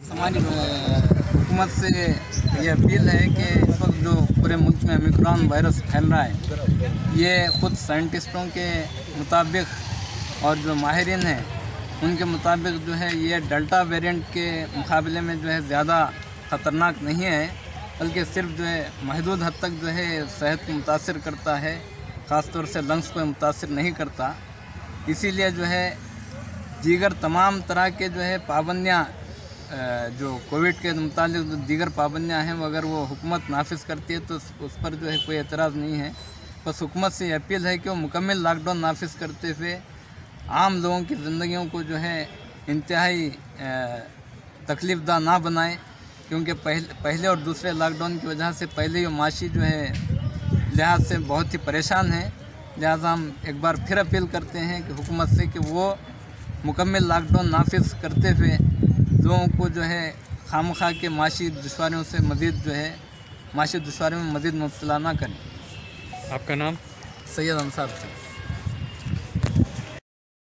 हमारी हुकूमत से ये अपील है कि इस वक्त जो पूरे मुल्क में ओमिक्रॉन वायरस फैल रहा है, ये ख़ुद साइंटिस्टों के मुताबिक और जो माहरीन हैं, उनके मुताबिक जो है ये डेल्टा वेरिएंट के मुकाबले में जो है ज़्यादा ख़तरनाक नहीं है, बल्कि सिर्फ़ जो है महदूद हद तक जो है सेहत को मुतासर करता है ख़ास तौर से लंग्स को मुतासर नहीं करता। इसीलिए जो है दीगर तमाम तरह के जो है पाबंदियाँ जो कोविड के मुतालिक जो दीगर पाबंदियाँ हैं अगर वो हुकूमत नाफिज करती है तो उस पर जो है कोई एतराज़ नहीं है। बस हुकूमत से अपील है कि वो मुकम्मल लॉकडाउन नाफिज करते हुए आम लोगों की ज़िंदगियों को जो है इंतहाई तकलीफ़ दा ना बनाए, क्योंकि पहले पहले और दूसरे लॉकडाउन की वजह से पहले ही माशी जो है लिहाज से बहुत ही परेशान है। लिहाजा हम एक बार फिर अपील करते हैं कि हुकूमत से कि वो मुकम्मल लॉकडाउन नाफिज करते हुए लोगों को जो है खाम खा के माशी दुशारियों से मज़ीद जो है माशी दुशारियों में मज़ीद मुबतला ना करें। आपका नाम? सैयद अंसार से